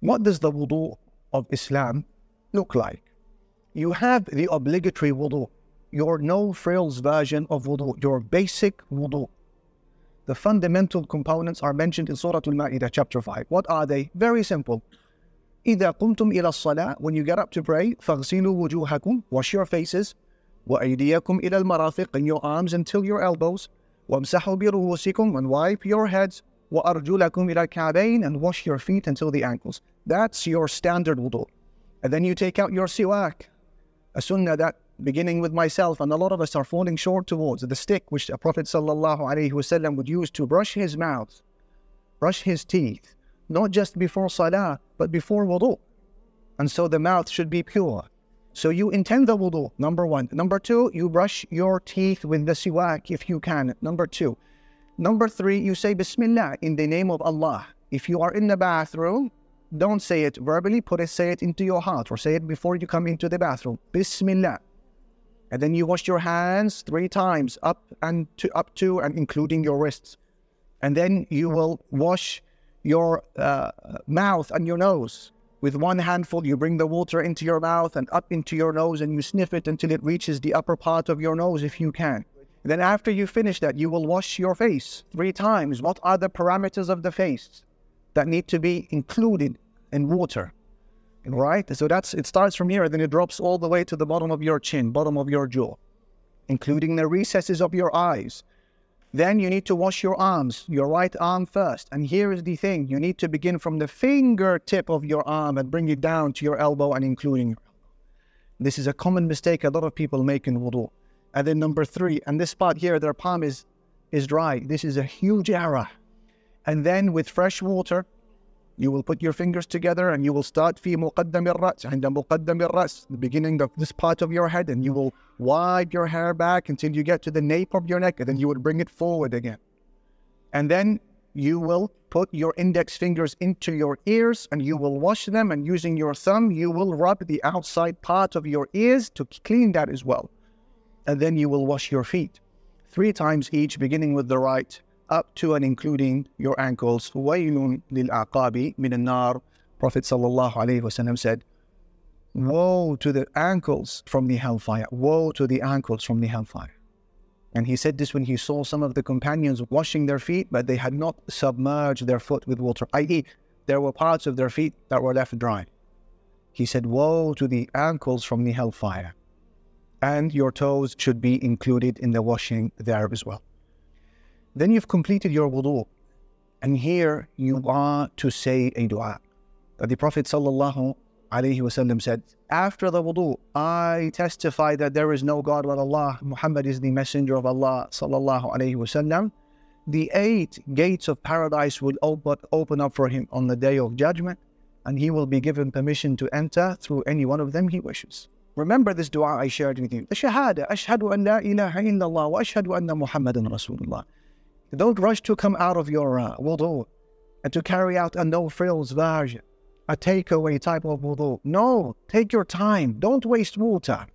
What does the wudu of Islam look like? You have the obligatory wudu, your no frills version of wudu, your basic wudu. The fundamental components are mentioned in Surah Al-Ma'idah chapter 5. What are they? Very simple. إذا قمتم إلى الصلاة when you get up to pray فاغسلوا وجوهكم wash your faces وأيديكم إلى المرافق and your arms until your elbows وامسحوا برؤوسكم and wipe your heads وأرجلكم إلى الكعبين and wash your feet until the ankles. That's your standard wudu. And then you take out your siwak, a sunnah that beginning with myself, and a lot of us are falling short towards the stick which the Prophet ﷺ would use to brush his mouth, brush his teeth, not just before salah, but before wudu. And so the mouth should be pure. So you intend the wudu, number one. Number two, you brush your teeth with the siwak if you can. Number two. Number three, you say Bismillah in the name of Allah. If you are in the bathroom, don't say it verbally, put it, say it into your heart or say it before you come into the bathroom. Bismillah. And then you wash your hands three times, up and to up to and including your wrists. And then you will wash your uh, mouth and your nose. With one handful, you bring the water into your mouth and up into your nose, and you sniff it until it reaches the upper part of your nose if you can. Then, after you finish that, you will wash your face three times. What are the parameters of the face that need to be included in water? right? So that's it starts from here, then it drops all the way to the bottom of your chin, bottom of your jaw, including the recesses of your eyes. Then you need to wash your arms, your right arm first. And here is the thing you need to begin from the fingertip of your arm and bring it down to your elbow and including your elbow. This is a common mistake a lot of people make in wudu. And then number three, and this spot here, their palm is, is dry. This is a huge error. And then with fresh water, you will put your fingers together and you will start في مقدم الرأس عند مقدم الرأس the beginning of this part of your head and you will wipe your hair back until you get to the nape of your neck and then you will bring it forward again and then you will put your index fingers into your ears and you will wash them and using your thumb you will rub the outside part of your ears to clean that as well and then you will wash your feet three times each beginning with the right up to and including your ankles. وَيْلٌ لِلْأَعْقَابِ مِنَ النَّارِ Prophet sallallahu alaihi wasallam said, Woe to the ankles from the hellfire. Woe to the ankles from the hellfire. And he said this when he saw some of the companions washing their feet, but they had not submerged their foot with water, i.e., there were parts of their feet that were left dry. He said, Woe to the ankles from the hellfire. And your toes should be included in the washing there as well. Then you've completed your wudu. And here you are to say a dua. That the Prophet sallallahu said, after the wudu, I testify that there is no God but Allah. Muhammad is the messenger of Allah wasallam. The eight gates of paradise will open up for him on the day of judgment, and he will be given permission to enter through any one of them he wishes. Remember this dua I shared with you. The shahada, ashhadu an la ilaha illallah wa ashhadu anna Muhammadan Rasulullah. Don't rush to come out of your uh, wudu and to carry out a no frills version, a takeaway type of wudu. No, take your time. Don't waste water.